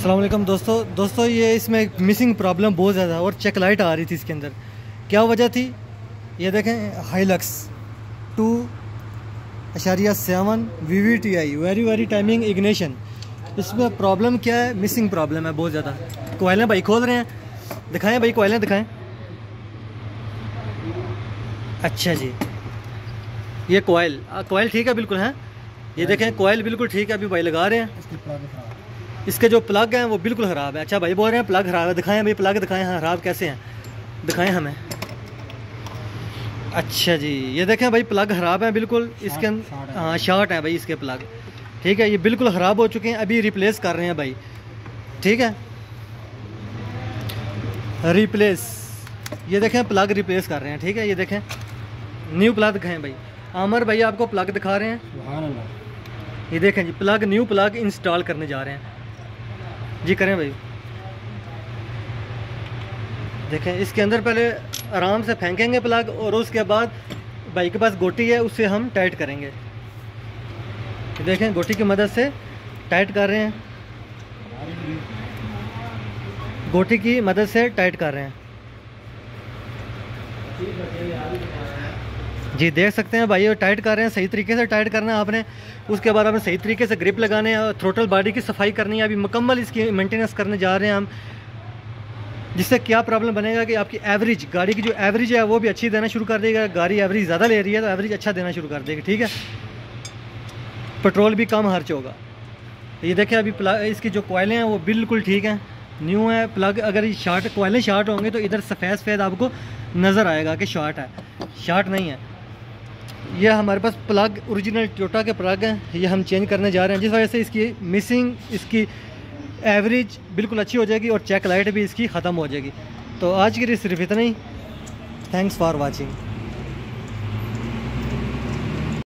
अल्लाम दोस्तों। दोस्तों ये इसमें मिसिंग प्रॉब्लम बहुत ज़्यादा और चेक लाइट आ रही थी इसके अंदर। क्या वजह थी? ये देखें हाईलक्स टू अशारिया seven V V T I very very timing ignition इसमें प्रॉब्लम क्या है? मिसिंग प्रॉब्लम है बहुत ज़्यादा। कोयलें भाई खोल रहे हैं। दिखाएँ भाई कोयलें दिखाएँ। अच्छा जी। ये कोयल। कोयल ठीक है बिल्कुल है? ये देखें कोयल बिल्कुल ठीक है अभी भाई लगा रहे हैं। इसके जो प्लग हैं वो बिल्कुल ख़राब है। अच्छा भाई बोल रहे हैं प्लग ख़राब है। दिखाएँ भाई प्लग दिखाएँ हाँ ख़राब कैसे हैं? दिखाएँ हमें। अच्छा जी ये देखें भाई प्लग ख़राब है बिल्कुल। इसके हाँ। शॉर्ट है भाई इसके प्लग ठीक है ये बिल्कुल ख़राब हो चुके हैं अभी रिप्लेस कर रहे हैं भाई। ठीक है? रिप्लेस ये देखें प्लग रिप्लेस कर रहे हैं। ठीक है ये देखें। न्यू प्लग दिखाएँ भाई। आमर भाई आपको प्लग दिखा रहे हैं। ये देखें जी प्लग न्यू प्लग इंस्टॉल करने जा रहे हैं। जी करें भाई। देखें, इसके अंदर पहले आराम से फेंकेंगे प्लग और उसके बाद भाई के पास गोटी है, उससे हम टाइट करेंगे। देखें, गोटी की मदद से टाइट कर रहे हैं। गोटी की मदद से टाइट कर रहे हैं। जी, देख सकते हैं भाई टाइट कर रहे हैं, सही तरीके से टाइट करना है आपने। उसके बाद आपने सही तरीके से ग्रिप लगाने हैं थ्रोटल बॉडी की सफ़ाई करनी है। अभी मुकम्मल इसकी मेंटेनेंस करने जा रहे हैं हम, जिससे क्या प्रॉब्लम बनेगा कि आपकी एवरेज, गाड़ी की जो एवरेज है, वो भी अच्छी देना शुरू कर देगा। गाड़ी एवरेज ज़्यादा ले रही है तो एवरेज अच्छा देना शुरू कर देगी, ठीक है? पेट्रोल भी कम खर्च होगा। ये देखें अभी इसकी जो कोयलें हैं, वो बिल्कुल ठीक हैं। न्यू है प्लग अगर ये शार्ट कोयलें शार्ट होंगे तो इधर सफ़ेद सफ़ेद आपको नज़र आएगा कि शार्ट है। शार्ट नहीं है। ये हमारे पास प्लग ओरिजिनल टोटा के प्लग हैं। ये हम चेंज करने जा रहे हैं, जिस वजह से इसकी मिसिंग इसकी एवरेज बिल्कुल अच्छी हो जाएगी और चेक लाइट भी इसकी ख़त्म हो जाएगी। तो आज के लिए सिर्फ़ इतना ही। Thanks for watching